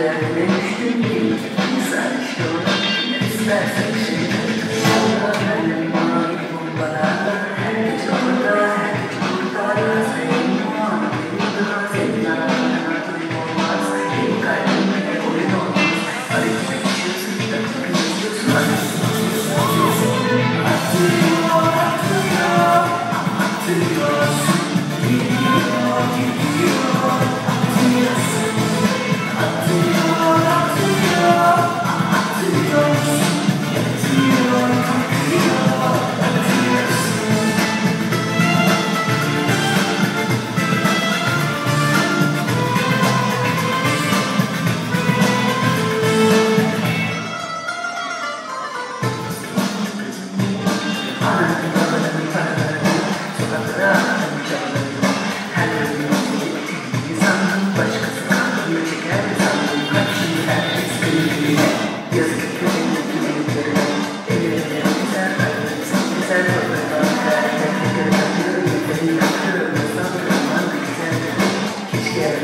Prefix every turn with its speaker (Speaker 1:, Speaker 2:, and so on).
Speaker 1: and Germany. Yeah.